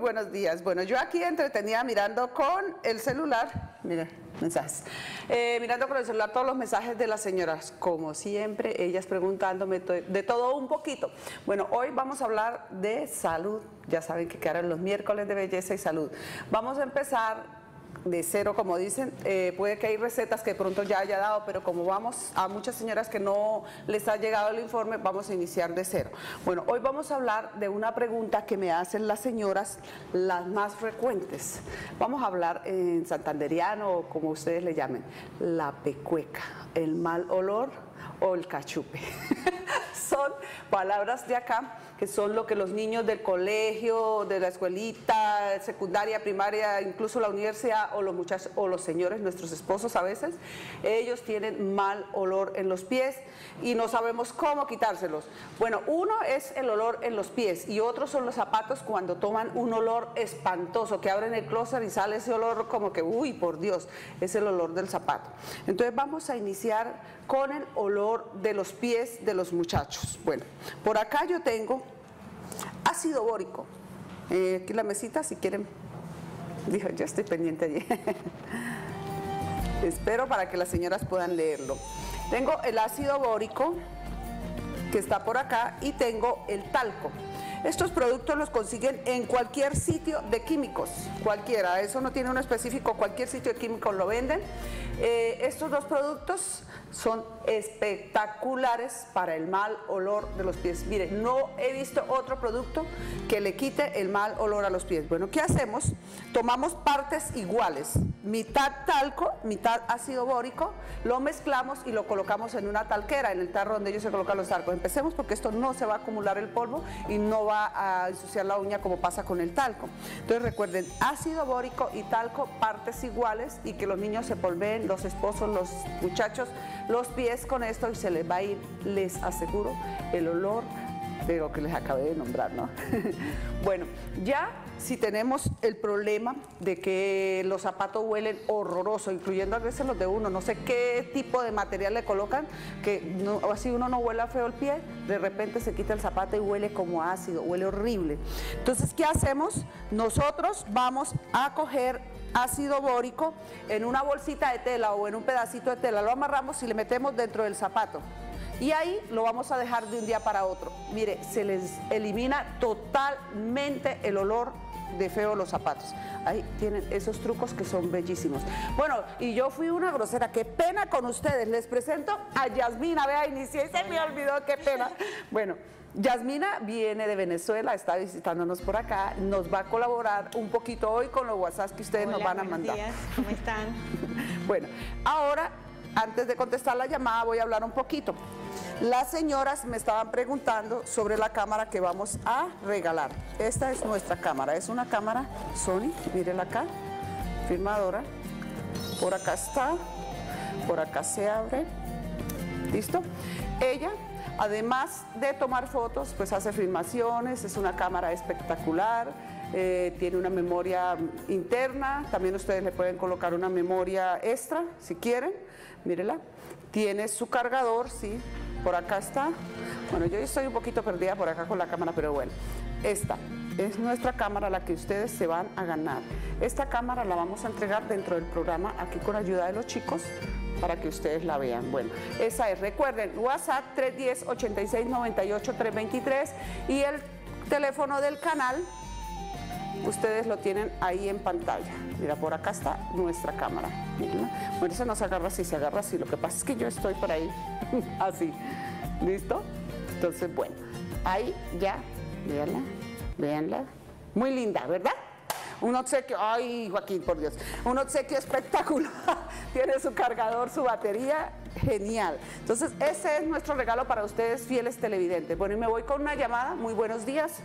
Buenos días. Bueno, yo aquí entretenida mirando con el celular, mire, mensajes, eh, mirando con el celular todos los mensajes de las señoras, como siempre, ellas preguntándome de todo un poquito. Bueno, hoy vamos a hablar de salud, ya saben que quedaron los miércoles de belleza y salud. Vamos a empezar de cero, como dicen. Eh, puede que hay recetas que pronto ya haya dado, pero como vamos a muchas señoras que no les ha llegado el informe, vamos a iniciar de cero. Bueno, hoy vamos a hablar de una pregunta que me hacen las señoras, las más frecuentes. Vamos a hablar en santanderiano o como ustedes le llamen, la pecueca, el mal olor o el cachupe. Son palabras de acá que son lo que los niños del colegio, de la escuelita, secundaria, primaria, incluso la universidad o los muchachos o los señores, nuestros esposos a veces, ellos tienen mal olor en los pies y no sabemos cómo quitárselos. Bueno, uno es el olor en los pies y otro son los zapatos cuando toman un olor espantoso, que abren el closet y sale ese olor como que, uy, por Dios, es el olor del zapato. Entonces vamos a iniciar con el olor de los pies de los muchachos. Bueno, por acá yo tengo ácido bórico. Eh, aquí la mesita, si quieren. Dijo, yo estoy pendiente allí. Espero para que las señoras puedan leerlo. Tengo el ácido bórico, que está por acá, y tengo el talco. Estos productos los consiguen en cualquier sitio de químicos, cualquiera, eso no tiene uno específico, cualquier sitio de químicos lo venden. Eh, estos dos productos son espectaculares para el mal olor de los pies. Miren, no he visto otro producto que le quite el mal olor a los pies. Bueno, ¿qué hacemos? Tomamos partes iguales, mitad talco, mitad ácido bórico, lo mezclamos y lo colocamos en una talquera, en el tarro donde ellos se colocan los talcos. Empecemos porque esto no se va a acumular el polvo y no va a ensuciar la uña como pasa con el talco. Entonces recuerden, ácido bórico y talco, partes iguales y que los niños se polveen, los esposos, los muchachos, los pies con esto y se les va a ir, les aseguro, el olor de lo que les acabé de nombrar, ¿no? bueno, ya si tenemos el problema de que los zapatos huelen horroroso, incluyendo a veces los de uno, no sé qué tipo de material le colocan, que así uno no huele feo el pie, de repente se quita el zapato y huele como ácido, huele horrible. Entonces, ¿qué hacemos? Nosotros vamos a coger ácido bórico en una bolsita de tela o en un pedacito de tela, lo amarramos y le metemos dentro del zapato. Y ahí lo vamos a dejar de un día para otro. Mire, se les elimina totalmente el olor de feo los zapatos. Ahí tienen esos trucos que son bellísimos. Bueno, y yo fui una grosera, qué pena con ustedes. Les presento a Yasmina, vea, inicié y se me olvidó, qué pena. Bueno, Yasmina viene de Venezuela, está visitándonos por acá, nos va a colaborar un poquito hoy con los WhatsApp que ustedes nos van a mandar. Días. ¿Cómo están? bueno, ahora, antes de contestar la llamada, voy a hablar un poquito. Las señoras me estaban preguntando sobre la cámara que vamos a regalar. Esta es nuestra cámara, es una cámara Sony, mírenla acá, firmadora. Por acá está, por acá se abre. ¿Listo? Ella, además de tomar fotos, pues hace filmaciones, es una cámara espectacular, eh, tiene una memoria interna, también ustedes le pueden colocar una memoria extra si quieren, mírenla. Tiene su cargador, sí, por acá está. Bueno, yo estoy un poquito perdida por acá con la cámara, pero bueno. Esta es nuestra cámara la que ustedes se van a ganar. Esta cámara la vamos a entregar dentro del programa aquí con ayuda de los chicos para que ustedes la vean. Bueno, esa es. Recuerden, WhatsApp 310-8698-323 y el teléfono del canal ustedes lo tienen ahí en pantalla. Mira, por acá está nuestra cámara. Bueno, eso no se agarra así, se agarra así. Lo que pasa es que yo estoy por ahí así. ¿Listo? Entonces, bueno, ahí ya, véanla, véanla. Muy linda, ¿verdad? Un obsequio, ay Joaquín, por Dios, un obsequio espectacular. Tiene su cargador, su batería, genial. Entonces, ese es nuestro regalo para ustedes, fieles televidentes. Bueno, y me voy con una llamada. Muy buenos días.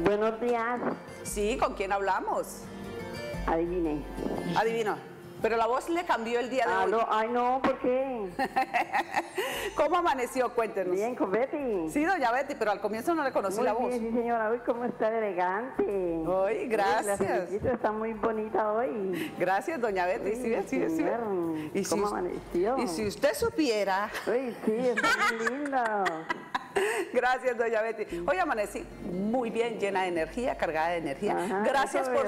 Buenos días. Sí, ¿con quién hablamos? Adivine. Adivino. Pero la voz le cambió el día de hoy. Aló, ay no, ¿por qué? ¿Cómo amaneció? Cuéntenos. Bien, con Betty. Sí, doña Betty, pero al comienzo no le conocí Muy la voz. sí, señora. Uy, cómo está elegante. Uy, gracias. La felicito, está muy bonita hoy. Gracias, doña Betty. Sí, Uy, sí, sí, Y si, ¿Cómo us- amaneció? y si usted supiera, Uy, sí, está muy lindo. Gracias, doña Betty. Hoy amanecí muy bien, llena de energía, cargada de energía. Ajá, gracias por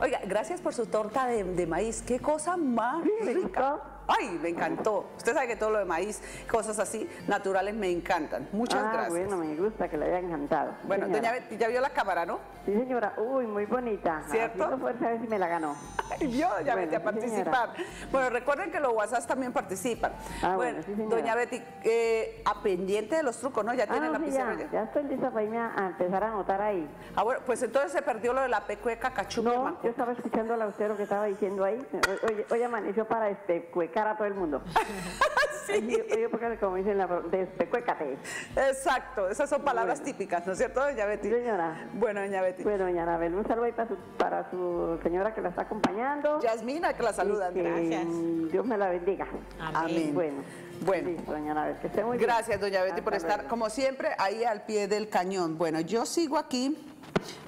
oiga, gracias por su torta de, de maíz. Qué cosa más rica. Ay, me encantó. Usted sabe que todo lo de maíz, cosas así naturales me encantan. Muchas ah, gracias. bueno, me gusta que le haya encantado. Bueno, doña Betty, ya vio la cámara, ¿no? Sí, señora. Uy, muy bonita. ¿Cierto? Fuerza a ver si me la ganó. Ay, vio, doña Bueno, Betty, a sí, participar. Bueno, recuerden que los WhatsApp también participan. Ah, bueno, sí, señora. doña Betty, eh, a pendiente de los trucos, ¿no? Ya Ah, tiene no, la sí, lapicero ya, ya. ya estoy lista para irme a, empezar a anotar ahí. Ah, bueno, pues entonces se perdió lo de la pecueca cachupa. No, yo estaba escuchando a usted lo que estaba diciendo ahí. Hoy, hoy amaneció para este, cuecar a todo el mundo. sí. Porque como dicen, la, despecuécate. Exacto, esas son palabras Bueno. típicas, ¿no es cierto, doña Betty? Sí, señora. Bueno, doña Betty. Bueno, doña Anabel, un saludo ahí para su, para su señora que la está acompañando. Yasmina, que la saludan. Que, Gracias. Dios me la bendiga. Amén. Bueno, Bueno. listo, doña Anabel, que esté muy bien. Gracias, doña Betty, por estar, luego. como siempre, ahí al pie del cañón. Bueno, yo sigo aquí.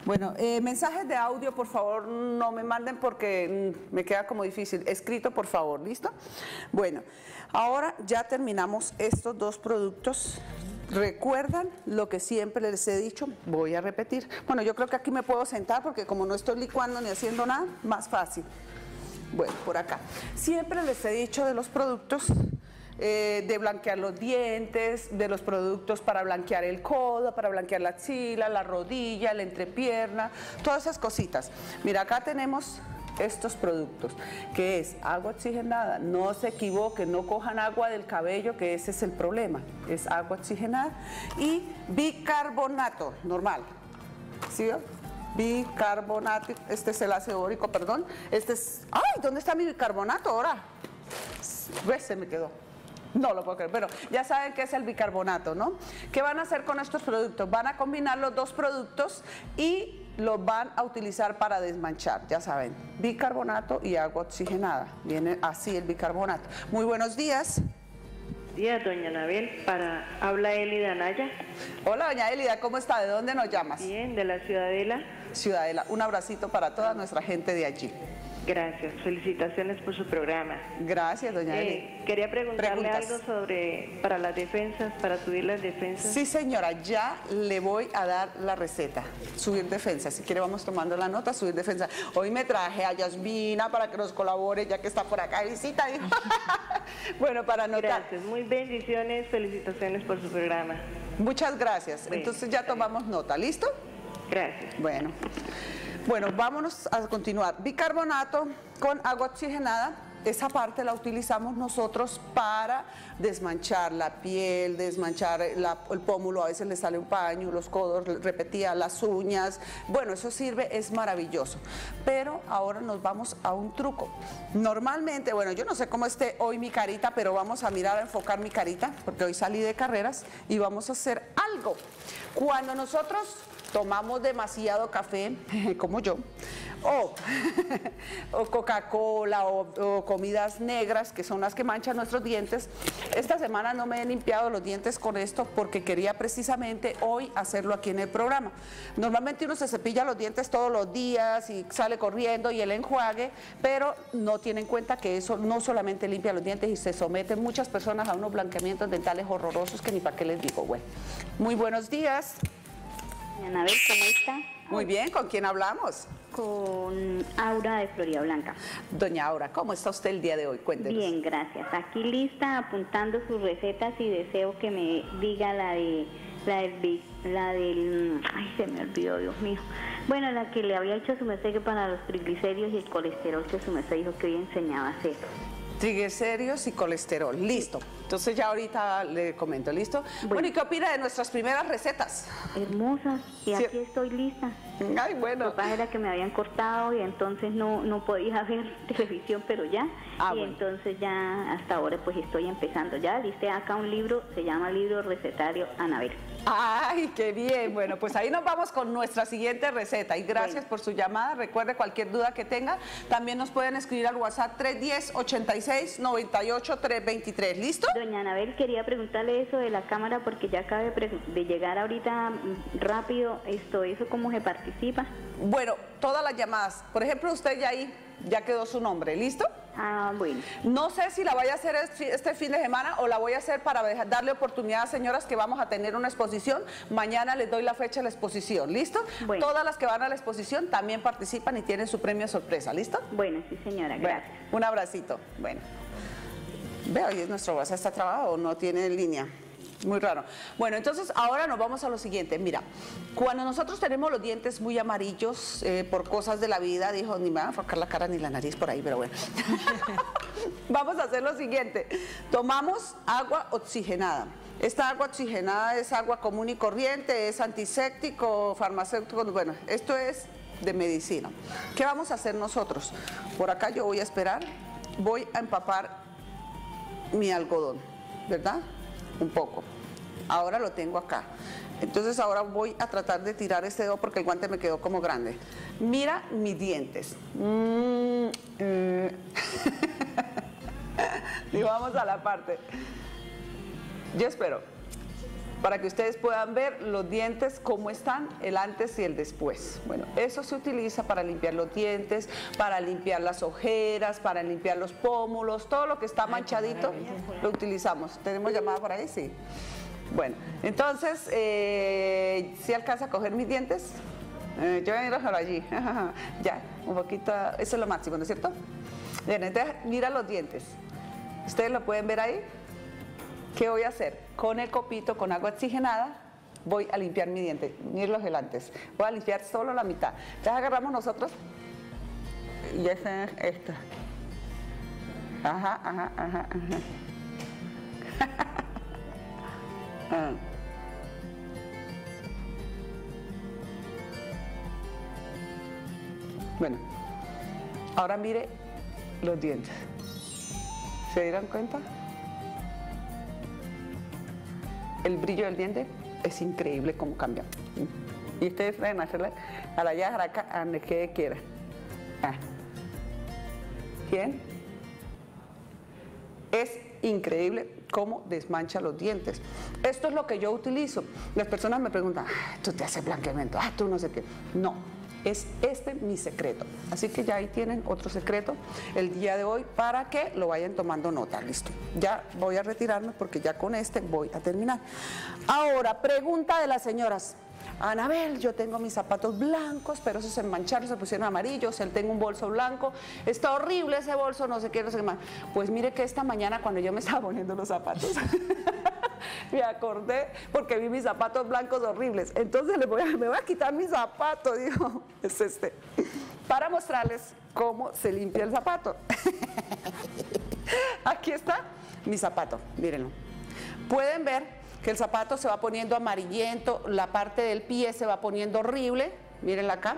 Bueno, eh, mensajes de audio, por favor, no me manden porque mm, me queda como difícil. Escrito, por favor, ¿listo? Bueno, ahora ya terminamos estos dos productos. ¿Recuerdan lo que siempre les he dicho? Voy a repetir. Bueno, yo creo que aquí me puedo sentar porque como no estoy licuando ni haciendo nada, más fácil. Bueno, por acá. Siempre les he dicho de los productos eh, de blanquear los dientes, de los productos para blanquear el codo, para blanquear la axila, la rodilla, la entrepierna, todas esas cositas. Mira, acá tenemos estos productos, que es agua oxigenada. No se equivoquen, no cojan agua del cabello, que ese es el problema. Es agua oxigenada y bicarbonato, normal. ¿Sí? Bicarbonato, este es el ácido bórico, perdón. Este es. ¡Ay! ¿Dónde está mi bicarbonato ahora? Pues se me quedó. No lo puedo creer. Pero ya saben qué es el bicarbonato, ¿no? ¿Qué van a hacer con estos productos? Van a combinar los dos productos y los van a utilizar para desmanchar, ya saben. Bicarbonato y agua oxigenada. Viene así el bicarbonato. Muy buenos días. días, doña Anabel. Para habla Elida Anaya, Hola, doña Elida, ¿cómo está? ¿De dónde nos llamas? bien, de la Ciudadela. Ciudadela. Un abracito para toda nuestra gente de allí. Gracias, felicitaciones por su programa. Gracias, doña. Eh, quería preguntarle Preguntas. algo sobre para las defensas, para subir las defensas. Sí, señora, ya le voy a dar la receta. Subir defensa. Si quiere, vamos tomando la nota, subir defensa. Hoy me traje a Yasmina para que nos colabore, ya que está por acá visita. dijo. bueno, para anotar. Gracias, muy bendiciones, felicitaciones por su programa. Muchas gracias. Bueno, Entonces ya tomamos nota. ¿Listo? Gracias. Bueno. Bueno, vámonos a continuar. Bicarbonato con agua oxigenada. Esa parte la utilizamos nosotros para desmanchar la piel, desmanchar el pómulo, a veces le sale un paño, los codos, repetía, las uñas. Bueno, eso sirve, es maravilloso. Pero ahora nos vamos a un truco. Normalmente, bueno, yo no sé cómo esté hoy mi carita, pero vamos a mirar, a enfocar mi carita, porque hoy salí de carreras y vamos a hacer algo. Cuando nosotros tomamos demasiado café, como yo, o, o Coca-Cola o, o comidas negras, que son las que manchan nuestros dientes. Esta semana no me he limpiado los dientes con esto porque quería precisamente hoy hacerlo aquí en el programa. Normalmente uno se cepilla los dientes todos los días y sale corriendo y el enjuague, pero no tiene en cuenta que eso no solamente limpia los dientes y se someten muchas personas a unos blanqueamientos dentales horrorosos que ni para qué les digo, güey. Muy buenos días. Anabel, ¿cómo está? Muy bien, ¿con quién hablamos? Con Aura de Florida Blanca. Doña Aura, ¿cómo está usted el día de hoy? Cuéntenos. Bien, gracias. Aquí lista apuntando sus recetas y deseo que me diga la de la del bi- la del ay se me olvidó Dios mío. Bueno, la que le había hecho su merced que para los triglicéridos y el colesterol que su merced dijo que hoy enseñaba a hacer. Triglicéridos y colesterol. Listo. Entonces ya ahorita le comento, ¿listo? Bueno, ¿y qué opina de nuestras primeras recetas? Hermosas, y Sí. aquí estoy lista. Ay, bueno. Lo que era que me habían cortado y entonces no, no podía ver televisión, pero ya. Ah, y bueno. entonces ya hasta ahora pues estoy empezando. Ya listé acá un libro, se llama Libro Recetario Anabel. Ay, qué bien. Bueno, pues ahí nos vamos con nuestra siguiente receta. Y gracias Bueno. por su llamada. Recuerde cualquier duda que tenga. También nos pueden escribir al WhatsApp 310-86-98-323. ¿Listo? Doña Anabel, quería preguntarle eso de la cámara porque ya acaba de, llegar ahorita mm, rápido esto, eso cómo se participa. Bueno, todas las llamadas. Por ejemplo, usted ya ahí ya quedó su nombre, ¿listo? Ah, bueno. No sé si la voy a hacer este este fin de semana o la voy a hacer para darle oportunidad a señoras que vamos a tener una exposición. Mañana les doy la fecha de la exposición, ¿listo? Bueno. Todas las que van a la exposición también participan y tienen su premio sorpresa, ¿listo? Bueno, sí, señora, Bueno, gracias. un abracito. Bueno. Veo, y nuestro WhatsApp está trabado no tiene línea. Muy raro. Bueno, entonces ahora nos vamos a lo siguiente. Mira, cuando nosotros tenemos los dientes muy amarillos eh, por cosas de la vida, dijo, ni me va a enfocar la cara ni la nariz por ahí, pero bueno. vamos a hacer lo siguiente. Tomamos agua oxigenada. Esta agua oxigenada es agua común y corriente, es antiséptico, farmacéutico, bueno, esto es de medicina. ¿Qué vamos a hacer nosotros? Por acá yo voy a esperar, voy a empapar mi algodón, ¿verdad? Un poco. Ahora lo tengo acá. Entonces ahora voy a tratar de tirar este dedo porque el guante me quedó como grande. Mira mis dientes. Mm, eh. y vamos a la parte. Yo espero para que ustedes puedan ver los dientes cómo están, el antes y el después. Bueno, eso se utiliza para limpiar los dientes, para limpiar las ojeras, para limpiar los pómulos, todo lo que está manchadito lo utilizamos. ¿Tenemos llamada por ahí? Sí. Bueno, entonces, eh, ¿sí alcanza a coger mis dientes? Eh, yo voy a ir a allí. ya, un poquito, eso es lo máximo, ¿no es cierto? Bien, entonces, mira los dientes. ¿Ustedes lo pueden ver ahí? ¿Qué voy a hacer? Con el copito, con agua oxigenada, voy a limpiar mi diente, ni los gelantes. Voy a limpiar solo la mitad. Entonces agarramos nosotros y esa es esta. Ajá, ajá, ajá, ajá. Ah. Bueno, ahora mire los dientes. ¿Se dieron cuenta? El brillo del diente es increíble cómo cambia. Y ustedes pueden hacerle a la yagraca a donde que quiera. Ah. ¿Bien? Es increíble cómo desmancha los dientes. Esto es lo que yo utilizo. Las personas me preguntan, "Ah, tú te haces blanqueamiento, ah, tú no sé qué. No, es este mi secreto. Así que ya ahí tienen otro secreto el día de hoy para que lo vayan tomando nota. Listo. Ya voy a retirarme porque ya con este voy a terminar. Ahora, pregunta de las señoras. Anabel, yo tengo mis zapatos blancos, pero esos se mancharon, se pusieron amarillos, él tengo un bolso blanco, está horrible ese bolso, no sé qué, no sé qué más. Pues mire que esta mañana cuando yo me estaba poniendo los zapatos, me acordé porque vi mis zapatos blancos horribles. Entonces le voy a, me voy a quitar mi zapato, dijo, es este, para mostrarles cómo se limpia el zapato. Aquí está mi zapato, mírenlo. Pueden ver que el zapato se va poniendo amarillento, la parte del pie se va poniendo horrible, mírenla acá.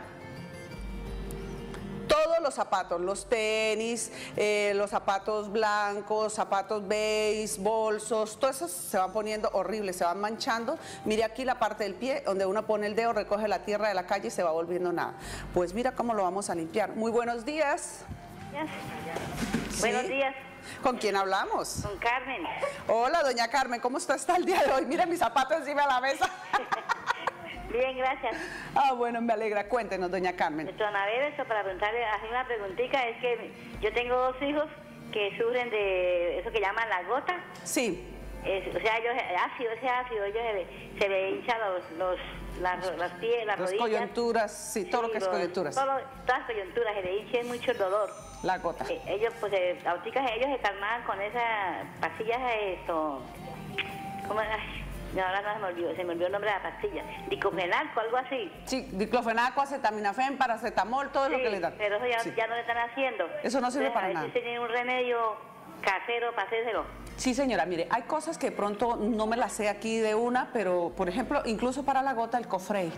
Los zapatos, los tenis, eh, los zapatos blancos, zapatos beige, bolsos, todos esos se van poniendo horribles, se van manchando. Mire aquí la parte del pie, donde uno pone el dedo, recoge la tierra de la calle y se va volviendo nada. Pues mira cómo lo vamos a limpiar. Muy buenos días. Sí. Buenos días, ¿Con quién hablamos? con Carmen. Hola, doña Carmen, ¿cómo está hasta el día de hoy? Mira mis zapatos encima de la mesa. Bien, gracias. Ah, bueno, me alegra. Cuéntenos, doña Carmen. Anabel, esto para preguntarle, hacer una preguntita, es que yo tengo dos hijos que sufren de eso que llaman la gota. Sí, Es- o sea, ellos, ácido, ese ácido, ellos se le, se le hinchan los, los, las, las pies, las las rodillas. coyunturas, sí, todo lo que es coyunturas. todo- todas las coyunturas, se le hincha mucho el dolor. La gota. Eh, ellos, pues, eh, ahorita ellos se calmaban con esas pastillas, esto, ¿cómo era? No, ahora no se me olvidó, se me olvidó el nombre de la pastilla. Diclofenaco, algo así. Sí, diclofenaco, acetaminofén, paracetamol, todo lo que le dan. Pero eso ya, Sí. ya no le están haciendo. Eso no sirve Entonces, para a nada. si tienen un remedio casero para hacérselo. Sí, señora, mire, hay cosas que pronto no me las sé aquí de una, pero por ejemplo, incluso para la gota, el cofrey.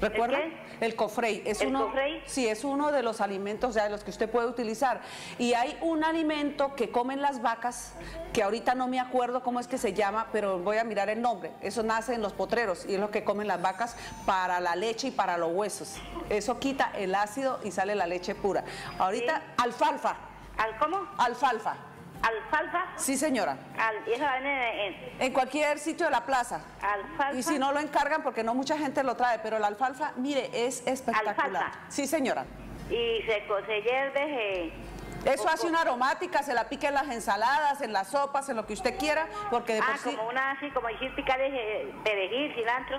¿Recuerda? El cofrey es ¿El uno, cofrey? sí, es uno de los alimentos ya de los que usted puede utilizar. Y hay un alimento que comen las vacas, que ahorita no me acuerdo cómo es que se llama, pero voy a mirar el nombre. Eso nace en los potreros y es lo que comen las vacas para la leche y para los huesos. Eso quita el ácido y sale la leche pura. Ahorita, alfalfa, ¿Al cómo? alfalfa. ¿Alfalfa? Sí, señora. Al, y eso en, en En cualquier sitio de la plaza. alfalfa. Y si no lo encargan, porque no mucha gente lo trae, pero la alfalfa, mire, es espectacular. Alfalfa. Sí, señora. y se, se hierve. eh, Eso hace una aromática, se la pica en las ensaladas, en las sopas, en lo que usted quiera, porque de Ah, por sí... como una así, como decir picar eh, perejil, cilantro.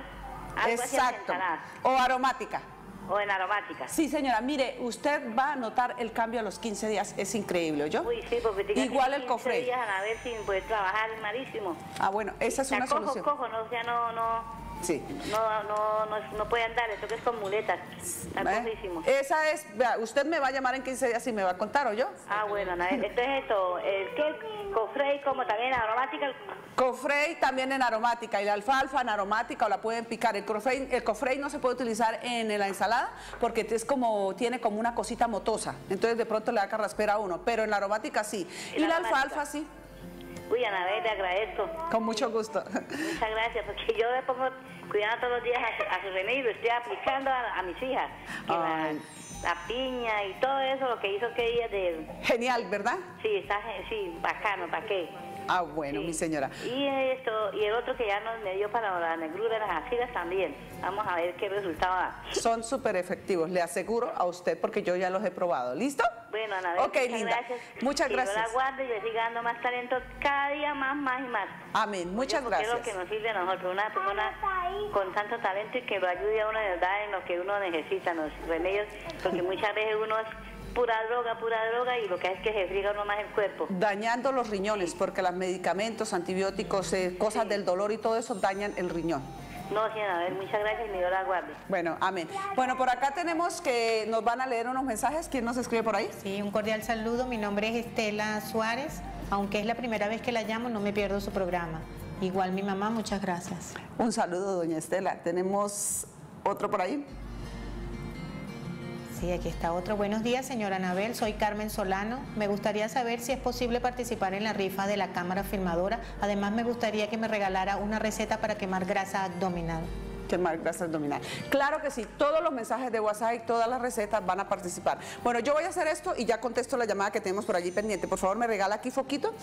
Algo así en Exacto. ensaladas, O aromática. O en aromática. Sí, señora, mire, usted va a notar el cambio a los 15 días, es increíble, ¿yo? Uy, sí, porque te Igual el 15 cofre. días a ver sin poder trabajar, malísimo. Ah, bueno, esa es una cojo, solución. cojo, no, o sea, no, no, Sí. no, no, no, no puede andar, esto que es con muletas. Está cojísimo. Esa es, vea, usted me va a llamar en 15 días y me va a contar, ¿o yo? Ah, bueno, entonces esto, el que cofre y como también aromática, Cofrey también en aromática y la alfalfa en aromática o la pueden picar. El cofrey, el cofrey no se puede utilizar en la ensalada porque es como, tiene como una cosita motosa. Entonces de pronto le da carraspera a uno, pero en la aromática sí. En Y la la alfalfa sí, uy, Anabel, le agradezco. con mucho gusto. Muchas gracias, porque yo le pongo cuidando todos los días a su, a su remedio y lo estoy aplicando a, a mis hijas. La piña y todo eso, lo que hizo que ella de... Genial, ¿verdad? Sí, está, sí, bacano, ¿para qué? Ah, bueno, Sí. mi señora. Y esto, y el otro que ya nos me dio para la negrura, las axilas también. Vamos a ver qué resultado da. Son súper efectivos, le aseguro a usted porque yo ya los he probado. ¿Listo? Bueno, Ana, Ok, muchas linda. gracias. Muchas Que gracias. la guarde y le siga dando más talento cada día más, más y más. Amén. Muchas Porque Es lo que gracias. nos sirve a nosotros, una persona con tanto talento y que lo ayude a uno de verdad en lo que uno necesita, los remedios, porque muchas veces uno es pura droga, pura droga y lo que hace es que se friga uno más el cuerpo. Dañando los riñones porque los medicamentos, antibióticos, eh, cosas del dolor y todo eso dañan el riñón. No, sí, a ver, muchas gracias y me Dios la guarde. Bueno, amén. Bueno, por acá tenemos que nos van a leer unos mensajes. ¿Quién nos escribe por ahí? Sí, un cordial saludo. Mi nombre es Estela Suárez. Aunque es la primera vez que la llamo, no me pierdo su programa. Igual mi mamá, muchas gracias. Un saludo, doña Estela. Tenemos otro por ahí. Sí, aquí está otro. Buenos días, señora Anabel. Soy Carmen Solano. Me gustaría saber si es posible participar en la rifa de la cámara filmadora. Además, me gustaría que me regalara una receta para quemar grasa abdominal. Quemar grasa abdominal. Claro que sí, todos los mensajes de WhatsApp y todas las recetas van a participar. Bueno, yo voy a hacer esto y ya contesto la llamada que tenemos por allí pendiente. Por favor, me regala aquí foquito.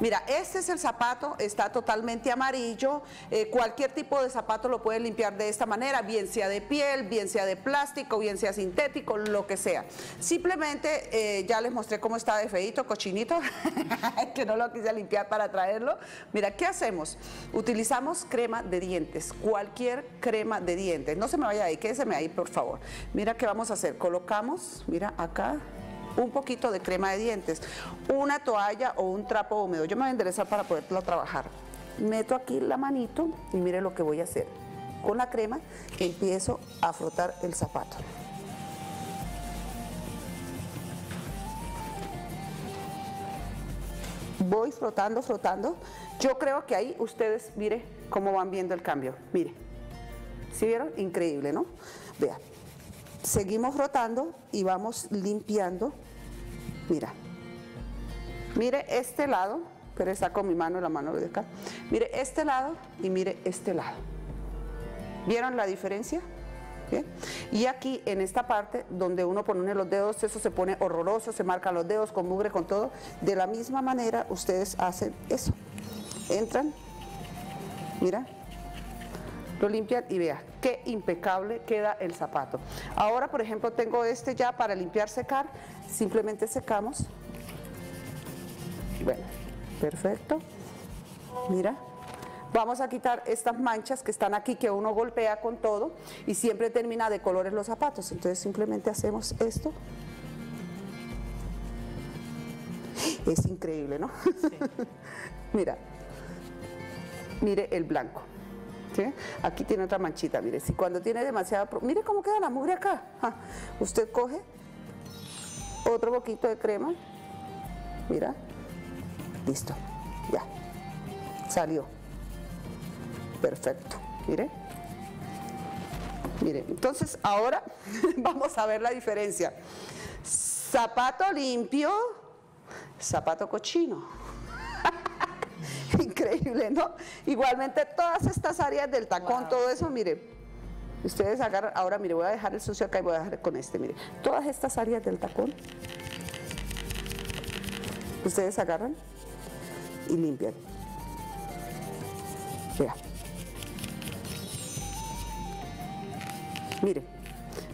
Mira, este es el zapato, está totalmente amarillo. Eh, cualquier tipo de zapato lo puede limpiar de esta manera, bien sea de piel, bien sea de plástico, bien sea sintético, lo que sea. Simplemente eh, ya les mostré cómo está de feito, cochinito, que no lo quise limpiar para traerlo. Mira, ¿qué hacemos? Utilizamos crema de dientes, cualquier crema de dientes. No se me vaya ahí, quédese ahí, por favor. Mira qué vamos a hacer. Colocamos, mira acá, un poquito de crema de dientes, una toalla o un trapo húmedo. Yo me voy a enderezar para poderlo trabajar. Meto aquí la manito y mire lo que voy a hacer. Con la crema empiezo a frotar el zapato. Voy frotando, frotando. Yo creo que ahí ustedes, mire cómo van viendo el cambio. Mire. ¿Sí vieron? Increíble, ¿no? Vea. Seguimos frotando y vamos limpiando. Mira. Mire este lado, pero con mi mano, la mano de acá. Mire este lado y mire este lado. ¿Vieron la diferencia? ¿Bien? Y aquí en esta parte donde uno pone los dedos, eso se pone horroroso, se marcan los dedos con mugre, con todo. De la misma manera ustedes hacen eso. Entran, mira, lo limpian y vea qué impecable queda el zapato. Ahora, por ejemplo, tengo este ya para limpiar, secar. Simplemente secamos. Bueno, perfecto. Mira. Vamos a quitar estas manchas que están aquí, que uno golpea con todo y siempre termina de colores los zapatos. Entonces simplemente hacemos esto. Es increíble, ¿no? Mira, mire el blanco. Aquí tiene otra manchita, mire, si cuando tiene demasiada... Mire cómo queda la mugre acá. Usted coge otro poquito de crema, mira, listo, ya, salió. Perfecto, mire. Mire, entonces ahora vamos a ver la diferencia. Zapato limpio, zapato cochino. Increíble, ¿no? Igualmente todas estas áreas del tacón, todo eso, mire. Ustedes agarran, ahora mire, voy a dejar el sucio acá y voy a dejar con este, mire. Todas estas áreas del tacón, ustedes agarran y limpian. Vea. Mire,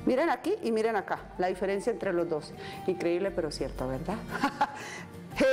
Miren aquí y miren acá, la diferencia entre los dos. Increíble pero cierto, ¿verdad?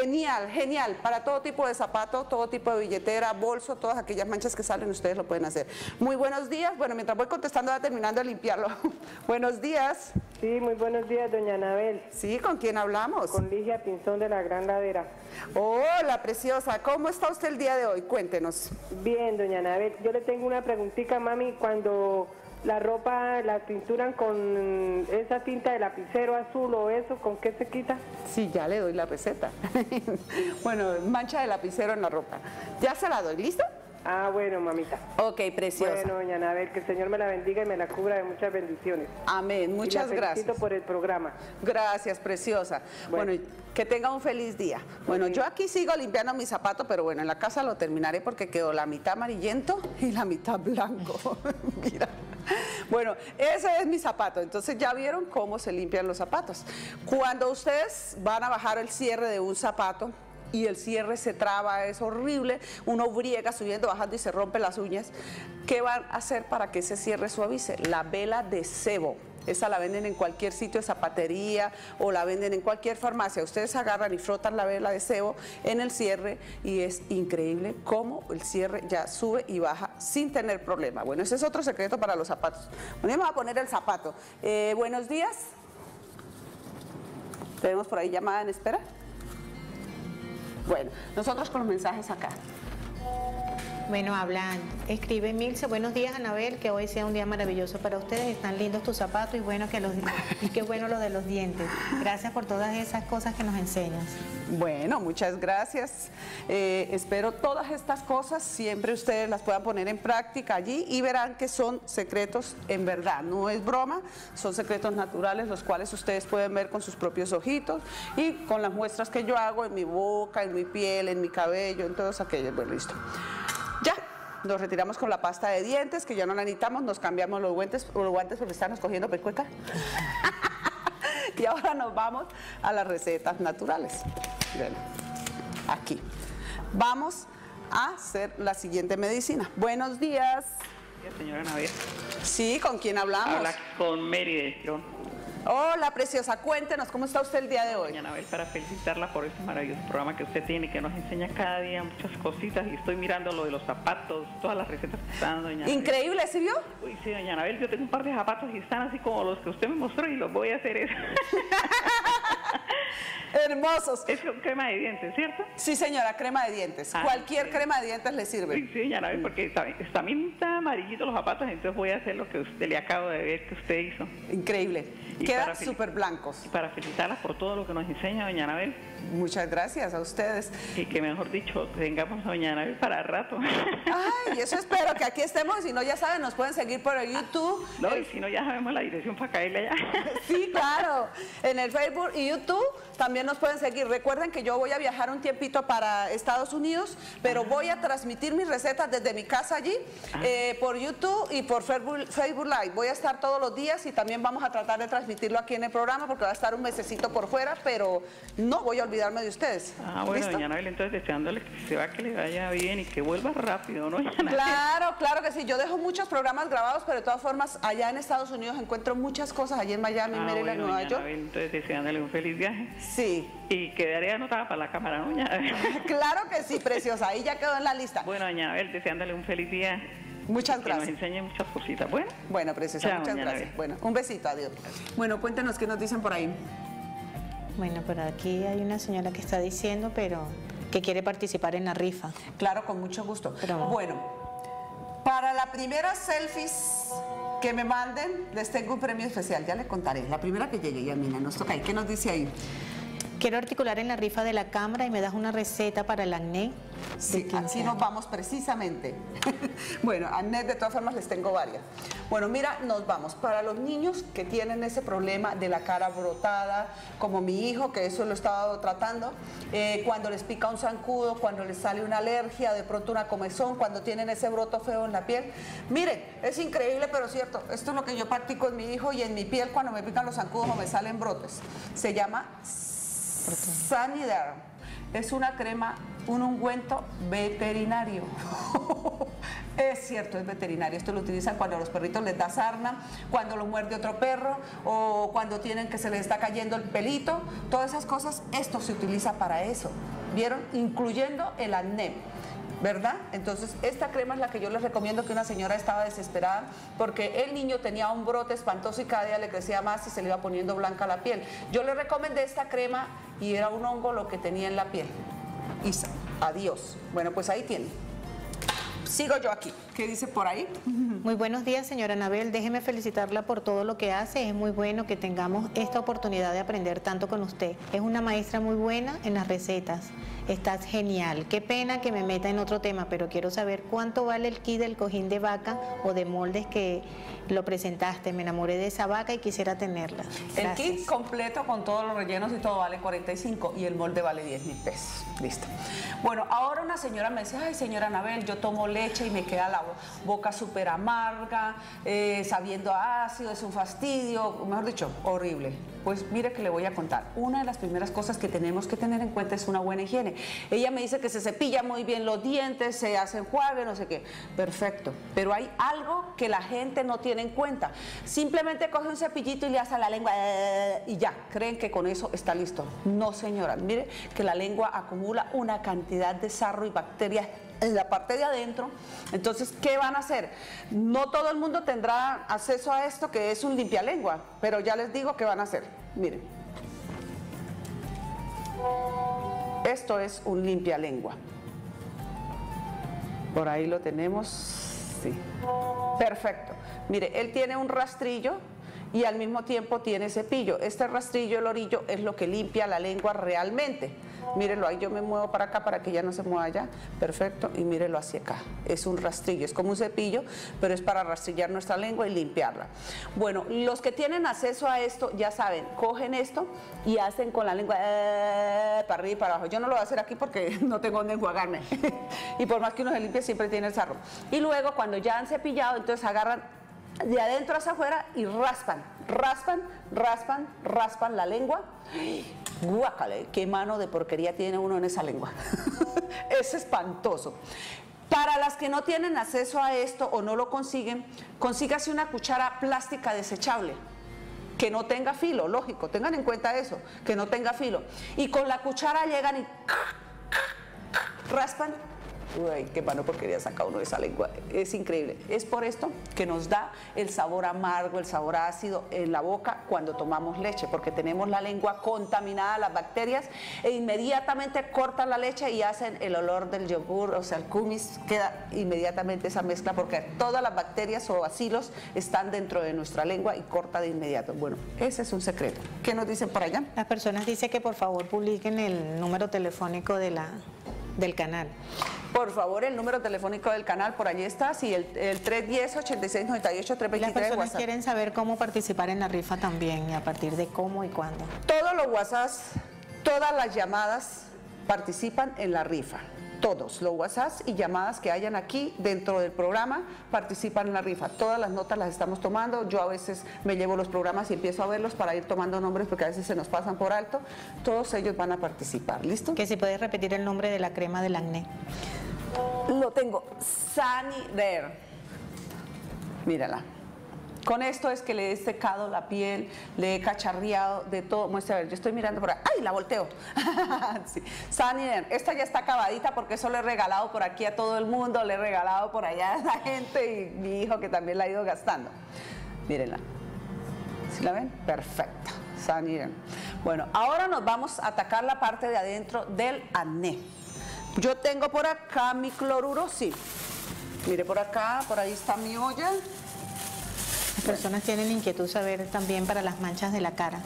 Genial, genial. Para todo tipo de zapato, todo tipo de billetera, bolso, todas aquellas manchas que salen, ustedes lo pueden hacer. Muy buenos días. Bueno, mientras voy contestando, va terminando de limpiarlo. buenos días. Sí, muy buenos días, doña Anabel. Sí, ¿con quién hablamos? Con Ligia Pinzón de la Gran Ladera. Hola, preciosa. ¿Cómo está usted el día de hoy? Cuéntenos. Bien, doña Anabel. Yo le tengo una preguntita, mami. Cuando la ropa la tinturan con esa tinta de lapicero azul o eso, ¿con qué se quita? Sí, ya le doy la receta. bueno, mancha de lapicero en la ropa. Ya se la doy, ¿listo? Ah, bueno, mamita. Ok, preciosa. Bueno, doña Anabel, que el Señor me la bendiga y me la cubra de muchas bendiciones. Amén, muchas y la gracias. por el programa. Gracias, preciosa. Bueno. Bueno. que tenga un feliz día. Bueno, yo aquí sigo limpiando mi zapato, pero bueno, en la casa lo terminaré porque quedó la mitad amarillento y la mitad blanco. Mira. Bueno, ese es mi zapato. Entonces ya vieron cómo se limpian los zapatos. Cuando ustedes van a bajar el cierre de un zapato, y el cierre se traba, es horrible, uno briega subiendo, bajando y se rompe las uñas. ¿Qué van a hacer para que ese cierre suavice? La vela de cebo. Esa la venden en cualquier sitio de zapatería o la venden en cualquier farmacia. Ustedes agarran y frotan la vela de cebo en el cierre y es increíble cómo el cierre ya sube y baja sin tener problema. Bueno, ese es otro secreto para los zapatos. Vamos a poner el zapato. Eh, buenos días. Tenemos por ahí llamada en espera. Bueno, nosotros con los mensajes acá. Bueno, hablan. Escribe Milce, buenos días Anabel, que hoy sea un día maravilloso para ustedes. Están lindos tus zapatos y bueno que los y qué bueno lo de los dientes. Gracias por todas esas cosas que nos enseñas. Bueno, muchas gracias. Eh, espero todas estas cosas siempre ustedes las puedan poner en práctica allí y verán que son secretos en verdad, no es broma, son secretos naturales los cuales ustedes pueden ver con sus propios ojitos y con las muestras que yo hago en mi boca, en mi piel, en mi cabello, en todos aquellos. Bueno, listo. Ya, nos retiramos con la pasta de dientes, que ya no la necesitamos, nos cambiamos los guantes, los guantes porque estamos cogiendo pecueca. y ahora nos vamos a las recetas naturales. Bueno, aquí. Vamos a hacer la siguiente medicina. Buenos días. Señora Navidad, Sí, ¿con quién hablamos? habla con Mary de Girón. Hola, preciosa. Cuéntenos, ¿cómo está usted el día de hoy? Doña Anabel, para felicitarla por este maravilloso programa que usted tiene, que nos enseña cada día muchas cositas. Y estoy mirando lo de los zapatos, todas las recetas que está dando, doña. Increíble, ¿sí vio? Uy, sí, doña Anabel, yo tengo un par de zapatos y están así como los que usted me mostró y los voy a hacer eso. Hermosos. es con crema de dientes, ¿cierto? Sí, señora, crema de dientes. Ah, Cualquier sí. crema de dientes le sirve. Uy, sí, doña Anabel, porque también, está amarillito los zapatos, entonces voy a hacer lo que usted le acabo de ver que usted hizo. Increíble. Quedan súper blancos. Y para felicitarla por todo lo que nos enseña, doña Anabel, Muchas gracias a ustedes. y que mejor dicho, tengamos a doña Anabel para rato. Ay, eso espero que aquí estemos. Si no, ya saben, nos pueden seguir por el YouTube. No, y si no, ya sabemos la dirección para caerle allá. Sí, claro. En el Facebook y YouTube también nos pueden seguir. Recuerden que yo voy a viajar un tiempito para Estados Unidos, pero voy a transmitir mis recetas desde mi casa allí, eh, por YouTube y por Facebook, Facebook Live. Voy a estar todos los días y también vamos a tratar de transmitirlo aquí en el programa porque va a estar un mesecito por fuera, pero no voy a olvidarme de ustedes. Ah, bueno, ¿Listo? doña Anabel, entonces deseándole que se va, que le vaya bien y que vuelva rápido, ¿no? Claro, claro que sí. Yo dejo muchos programas grabados, pero de todas formas, allá en Estados Unidos encuentro muchas cosas, allí en Miami, Ah, Maryland, bueno, Nueva doña York. Anabel, entonces deseándole un feliz viaje. Sí, Y quedaré anotada para la cámara, ¿no, doña Anabel? claro que sí, preciosa. Ahí ya quedó en la lista. Bueno, doña Anabel, deseándole un feliz día. Muchas Que nos gracias. enseñe muchas cositas. Bueno, Bueno, preciosa, Chao, muchas gracias. Bueno, un besito, adiós. Bueno, cuéntenos qué nos dicen por ahí. Bueno, pero aquí hay una señora que está diciendo, pero que quiere participar en la rifa. Claro, con mucho gusto. Pero- Bueno, para la primera selfies que me manden, les tengo un premio especial. Ya les contaré. La primera que llegue, ya mira, nos toca ahí. ¿Qué nos dice ahí? Quiero articular en la rifa de la cámara y me das una receta para el acné. Sí, 15 así nos vamos precisamente. bueno, a Net de todas formas les tengo varias. Bueno, mira, nos vamos. Para los niños que tienen ese problema de la cara brotada, como mi hijo, que eso lo he estado tratando, eh, cuando les pica un zancudo, cuando les sale una alergia, de pronto una comezón, cuando tienen ese broto feo en la piel. Miren, es increíble, pero cierto. Esto es lo que yo practico en mi hijo y en mi piel cuando me pican los zancudos o me salen brotes. Se llama Saniderm. Es una crema un ungüento veterinario. es cierto, es veterinario. Esto lo utilizan cuando a los perritos les da sarna, cuando lo muerde otro perro o cuando tienen que se les está cayendo el pelito. Todas esas cosas, esto se utiliza para eso. ¿Vieron? Incluyendo el acné. ¿Verdad? Entonces, esta crema es la que yo les recomiendo que una señora estaba desesperada porque el niño tenía un brote espantoso y cada día le crecía más y se le iba poniendo blanca la piel. Yo le recomendé esta crema y era un hongo lo que tenía en la piel. Y adiós. Bueno, pues ahí tiene. Sigo yo aquí. ¿Qué dice por ahí? Muy buenos días, señora Anabel. Déjeme felicitarla por todo lo que hace. Es muy bueno que tengamos esta oportunidad de aprender tanto con usted. Es una maestra muy buena en las recetas. Estás genial. Qué pena que me meta en otro tema, pero quiero saber cuánto vale el kit del cojín de vaca o de moldes que lo presentaste. Me enamoré de esa vaca y quisiera tenerla. El kit completo con todos los rellenos y todo vale 45 y el molde vale 10 mil pesos. Listo. Bueno, ahora una señora me dice, ay señora Anabel, yo tomo leche y me queda la boca súper amarga, eh, sabiendo ácido, es un fastidio, mejor dicho, horrible. Pues mire que le voy a contar. Una de las primeras cosas que tenemos que tener en cuenta es una buena higiene. Ella me dice que se cepilla muy bien los dientes, se hace enjuague, no sé qué. Perfecto. Pero hay algo que la gente no tiene en cuenta. Simplemente coge un cepillito y le hace la lengua eh, y ya, creen que con eso está listo. No, señora. Mire que la lengua acumula una cantidad de sarro y bacterias en la parte de adentro. Entonces, ¿qué van a hacer? No todo el mundo tendrá acceso a esto que es un limpialengua, pero ya les digo qué van a hacer. Miren. Esto es un limpialengua. Por ahí lo tenemos. Sí. Perfecto. Mire, él tiene un rastrillo y al mismo tiempo tiene cepillo. Este rastrillo, el orillo, es lo que limpia la lengua realmente. Mírenlo, ahí yo me muevo para acá para que ya no se mueva allá. Perfecto, y mírenlo hacia acá. Es un rastrillo, es como un cepillo, pero es para rastrillar nuestra lengua y limpiarla. Bueno, los que tienen acceso a esto, ya saben, cogen esto y hacen con la lengua eh, para arriba y para abajo. Yo no lo voy a hacer aquí porque no tengo dónde enjuagarme. y por más que uno se limpie, siempre tiene el sarro. Y luego, cuando ya han cepillado, entonces agarran de adentro hacia afuera y raspan, raspan, raspan, raspan la lengua. Guácale, qué mano de porquería tiene uno en esa lengua. es espantoso. Para las que no tienen acceso a esto o no lo consiguen, consígase una cuchara plástica desechable que no tenga filo, lógico, tengan en cuenta eso, que no tenga filo. Y con la cuchara llegan y raspan Uy, qué mano quería sacar uno de esa lengua. Es increíble. Es por esto que nos da el sabor amargo, el sabor ácido en la boca cuando tomamos leche, porque tenemos la lengua contaminada, las bacterias, e inmediatamente cortan la leche y hacen el olor del yogur, o sea, el kumis, queda inmediatamente esa mezcla, porque todas las bacterias o bacilos están dentro de nuestra lengua y corta de inmediato. Bueno, ese es un secreto. ¿Qué nos dicen por allá? Las personas dicen que por favor publiquen el número telefónico de la del canal. Por favor, el número telefónico del canal, por allí está, sí, el, el 310-8698-323. Las personas quieren saber cómo participar en la rifa también, y a partir de cómo y cuándo. Todos los WhatsApp, todas las llamadas participan en la rifa todos los WhatsApp y llamadas que hayan aquí dentro del programa participan en la rifa. Todas las notas las estamos tomando. Yo a veces me llevo los programas y empiezo a verlos para ir tomando nombres porque a veces se nos pasan por alto. Todos ellos van a participar. ¿Listo? Que si puedes repetir el nombre de la crema del acné. Lo tengo. Sunny. Mírala. Con esto es que le he secado la piel, le he cacharreado de todo. Muestra, a ver, yo estoy mirando por ahí. ¡Ay, la volteo! sí. esta ya está acabadita porque eso le he regalado por aquí a todo el mundo, le he regalado por allá a la gente y mi hijo que también la ha ido gastando. Mírenla. ¿Sí la ven? Perfecta. Sunny Bueno, ahora nos vamos a atacar la parte de adentro del acné. Yo tengo por acá mi cloruro, sí. Mire por acá, por ahí está mi olla. Las personas tienen inquietud saber también para las manchas de la cara.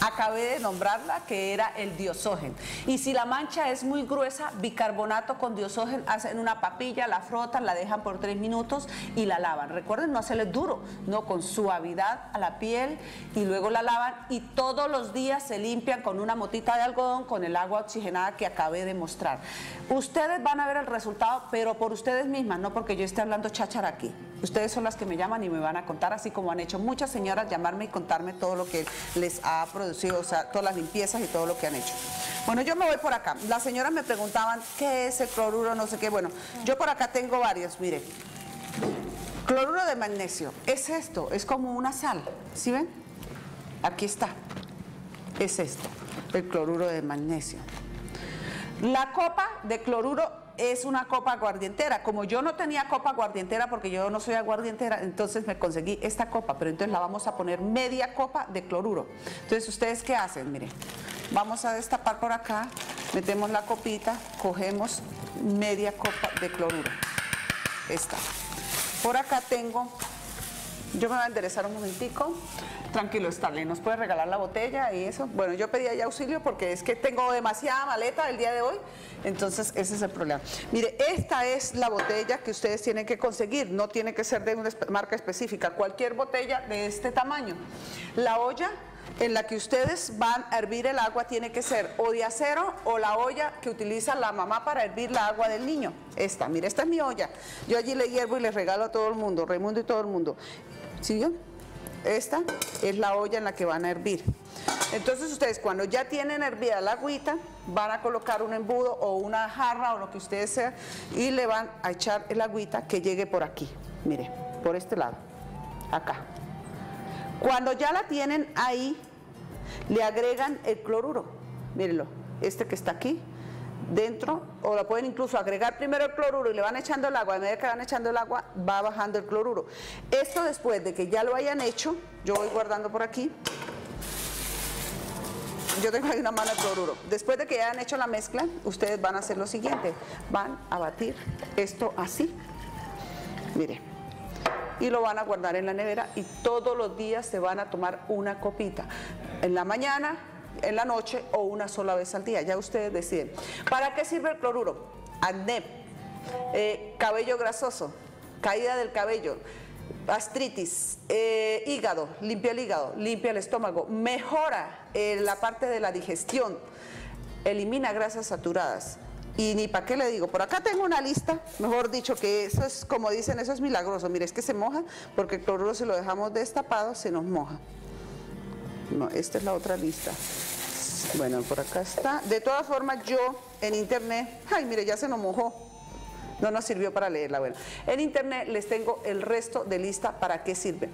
Acabé de nombrarla que era el diosógen. Y si la mancha es muy gruesa, bicarbonato con diosógen, hacen una papilla, la frotan, la dejan por tres minutos y la lavan. Recuerden no hacerle duro, no con suavidad a la piel y luego la lavan y todos los días se limpian con una motita de algodón con el agua oxigenada que acabé de mostrar. Ustedes van a ver el resultado, pero por ustedes mismas, no porque yo esté hablando cháchara aquí. Ustedes son las que me llaman y me van a contar, así como han hecho muchas señoras llamarme y contarme todo lo que les ha producido o sea, todas las limpiezas y todo lo que han hecho. Bueno, yo me voy por acá. Las señoras me preguntaban, ¿qué es el cloruro? No sé qué. Bueno, yo por acá tengo varios, mire. Cloruro de magnesio, es esto, es como una sal, ¿sí ven? Aquí está, es esto, el cloruro de magnesio. La copa de cloruro es una copa aguardientera. Como yo no tenía copa aguardientera porque yo no soy aguardientera, entonces me conseguí esta copa, pero entonces la vamos a poner media copa de cloruro. Entonces, ¿ustedes qué hacen? Miren, vamos a destapar por acá, metemos la copita, cogemos media copa de cloruro. Esta. Por acá tengo, yo me voy a enderezar un momentico. Tranquilo, Starley, ¿nos puede regalar la botella y eso? Bueno, yo pedí ya auxilio porque es que tengo demasiada maleta el día de hoy, entonces ese es el problema. Mire, esta es la botella que ustedes tienen que conseguir, no tiene que ser de una marca específica, cualquier botella de este tamaño. La olla en la que ustedes van a hervir el agua tiene que ser o de acero o la olla que utiliza la mamá para hervir la agua del niño. Esta, mire, esta es mi olla. Yo allí le hiervo y le regalo a todo el mundo, Raimundo y todo el mundo. ¿Sí? Esta es la olla en la que van a hervir. Entonces ustedes cuando ya tienen hervida la agüita, van a colocar un embudo o una jarra o lo que ustedes sean y le van a echar el agüita que llegue por aquí. Mire, por este lado, acá. Cuando ya la tienen ahí, le agregan el cloruro. Mírenlo, este que está aquí, dentro, o la pueden incluso agregar primero el cloruro y le van echando el agua, a medida que van echando el agua, va bajando el cloruro. Esto después de que ya lo hayan hecho, yo voy guardando por aquí, yo tengo ahí una mano de cloruro. Después de que ya hayan hecho la mezcla, ustedes van a hacer lo siguiente, van a batir esto así, mire, y lo van a guardar en la nevera y todos los días se van a tomar una copita, en la mañana, en la noche o una sola vez al día, ya ustedes deciden. ¿Para qué sirve el cloruro? Acné, eh, cabello grasoso, caída del cabello, gastritis, eh, hígado, limpia el hígado, limpia el estómago, mejora eh, la parte de la digestión, elimina grasas saturadas. Y ni para qué le digo, por acá tengo una lista, mejor dicho, que eso es, como dicen, eso es milagroso. Mire, es que se moja, porque el cloruro si lo dejamos destapado, se nos moja. No, esta es la otra lista. Bueno, por acá está. De todas formas, yo en internet, ay, mire, ya se nos mojó. No nos sirvió para leerla. Bueno, en internet les tengo el resto de lista para qué sirve.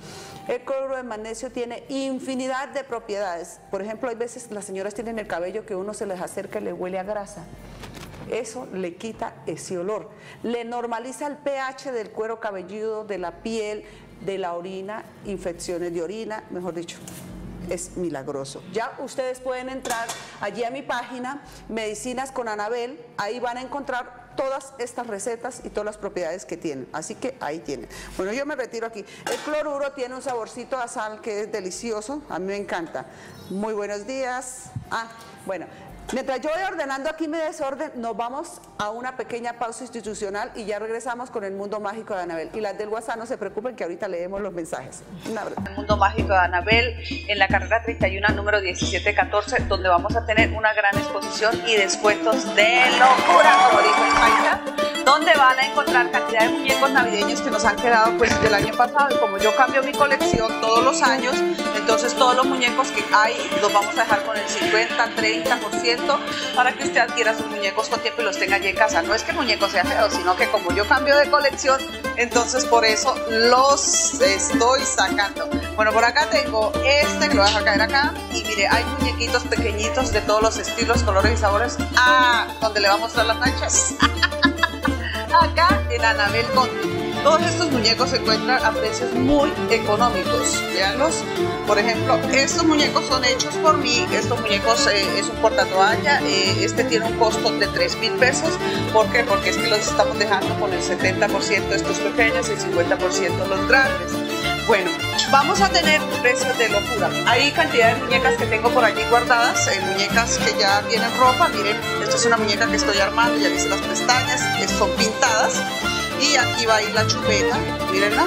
El cloruro de magnesio tiene infinidad de propiedades. Por ejemplo, hay veces las señoras tienen el cabello que uno se les acerca y le huele a grasa. Eso le quita ese olor. Le normaliza el pH del cuero cabelludo, de la piel, de la orina, infecciones de orina, mejor dicho es milagroso. Ya ustedes pueden entrar allí a mi página, Medicinas con Anabel, ahí van a encontrar todas estas recetas y todas las propiedades que tienen. Así que ahí tienen. Bueno, yo me retiro aquí. El cloruro tiene un saborcito a sal que es delicioso, a mí me encanta. Muy buenos días. Ah, bueno, Mientras yo voy ordenando aquí mi desorden, nos vamos a una pequeña pausa institucional y ya regresamos con el mundo mágico de Anabel. Y las del WhatsApp no se preocupen que ahorita leemos los mensajes. El mundo mágico de Anabel en la carrera 31, número 1714, donde vamos a tener una gran exposición y descuentos de locura, como dijo el donde van a encontrar cantidad de muñecos navideños que nos han quedado pues del año pasado. Y como yo cambio mi colección todos los años, entonces todos los muñecos que hay los vamos a dejar con el 50, 30% para que usted adquiera sus muñecos con tiempo y los tenga allí en casa. No es que el muñeco sea feo, sino que como yo cambio de colección, entonces por eso los estoy sacando. Bueno, por acá tengo este que lo voy a caer acá y mire, hay muñequitos pequeñitos de todos los estilos, colores y sabores. Ah, donde le vamos a mostrar las manchas. acá en Anabel Conti. Todos estos muñecos se encuentran a precios muy económicos. Veanlos. Por ejemplo, estos muñecos son hechos por mí. Estos muñecos eh, es un portatoalla. Eh, este tiene un costo de 3 mil pesos. ¿Por qué? Porque es que los estamos dejando con el 70% estos pequeños y el 50% los grandes. Bueno, vamos a tener precios de locura. Hay cantidad de muñecas que tengo por allí guardadas, eh, muñecas que ya tienen ropa. Miren, esto es una muñeca que estoy armando, ya hice las pestañas, son pintadas y aquí va a ir la chupeta, mírenla,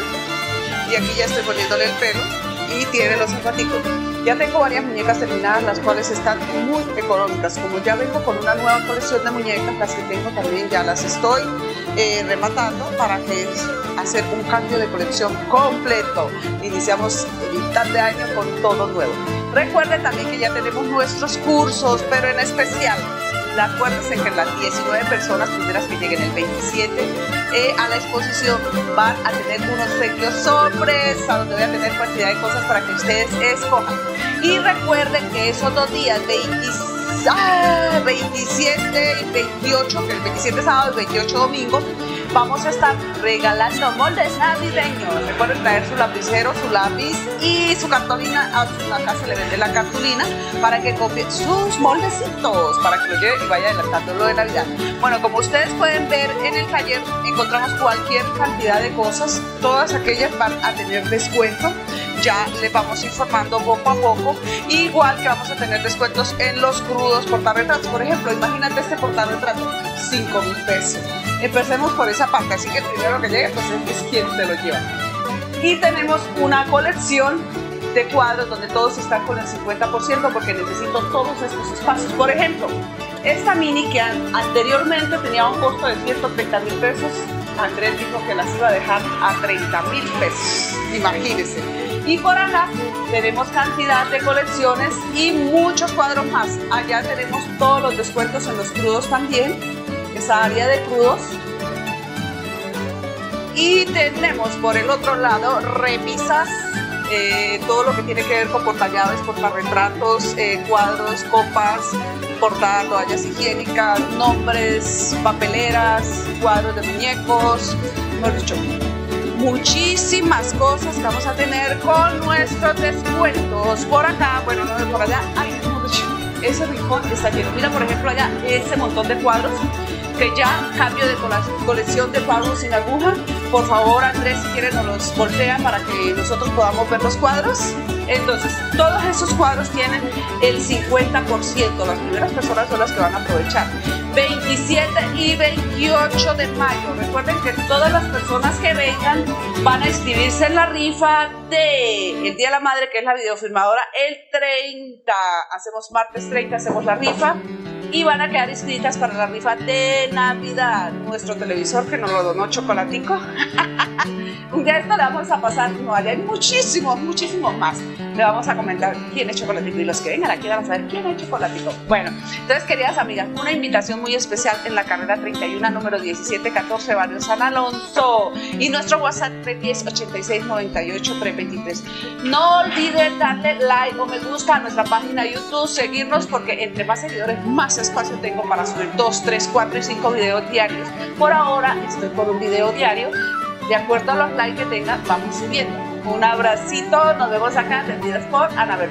y aquí ya estoy poniéndole el pelo y tiene los zapaticos. Ya tengo varias muñecas terminadas, las cuales están muy económicas. Como ya vengo con una nueva colección de muñecas, las que tengo también ya las estoy eh, rematando para que hacer un cambio de colección completo. Iniciamos mitad de año con todo nuevo. Recuerden también que ya tenemos nuestros cursos, pero en especial Acuérdense que las 19 personas primeras que lleguen el 27 eh, a la exposición van a tener unos obsequio sorpresa donde voy a tener cantidad de cosas para que ustedes escojan. Y recuerden que esos dos días, 27 y 28, que el 27 sábado y el 28 domingo, vamos a estar regalando moldes navideños. Recuerden traer su lapicero, su lápiz y su cartulina. Acá se le vende la cartulina para que copie sus moldecitos, para que lo lleve y vaya adelantando lo de Navidad. Bueno, como ustedes pueden ver en el taller, encontramos cualquier cantidad de cosas. Todas aquellas van a tener descuento ya les vamos informando poco a poco. Igual que vamos a tener descuentos en los crudos portarretratos. Por ejemplo, imagínate este portarretrato, 5 mil pesos. Empecemos por esa parte, así que el primero que llegue, pues es quien se lo lleva. Y tenemos una colección de cuadros donde todos están con el 50% porque necesito todos estos espacios. Por ejemplo, esta mini que anteriormente tenía un costo de 130 mil pesos, Andrés dijo que las iba a dejar a 30 mil pesos. Imagínense. Y por acá tenemos cantidad de colecciones y muchos cuadros más. Allá tenemos todos los descuentos en los crudos también, esa área de crudos. Y tenemos por el otro lado repisas, eh, todo lo que tiene que ver con portallaves, portarretratos, eh, cuadros, copas, portar toallas higiénicas, nombres, papeleras, cuadros de muñecos, mejor dicho, muchísimas cosas que vamos a tener con nuestros descuentos. Por acá, bueno, no por allá, ay, ese rincón está lleno. Mira, por ejemplo, allá ese montón de cuadros que ya cambio de colección de cuadros sin aguja. Por favor, Andrés, si quieren, nos los voltea para que nosotros podamos ver los cuadros. Entonces, todos esos cuadros tienen el 50%. Las primeras personas son las que van a aprovechar. 27 y 28 de mayo. Recuerden que todas las personas que vengan van a inscribirse en la rifa de el Día de la Madre, que es la videofilmadora, el 30. Hacemos martes 30, hacemos la rifa y van a quedar inscritas para la rifa de Navidad. Nuestro televisor que nos lo donó Chocolatico. Un día esto le vamos a pasar, no, hay muchísimos, muchísimos más. Le vamos a comentar quién es Chocolatico y los que vengan aquí van a saber quién es Chocolatico. Bueno, entonces queridas amigas, una invitación muy especial en la carrera 31, número 1714, Barrio San Alonso. Y nuestro WhatsApp 310 86 98 323. No olviden darle like o me gusta a nuestra página YouTube, seguirnos porque entre más seguidores, más espacio tengo para subir 2, 3, 4 y 5 videos diarios. Por ahora estoy con un video diario de acuerdo a los likes que tengan, vamos subiendo. Un abracito, nos vemos acá, atendidas por Anabel.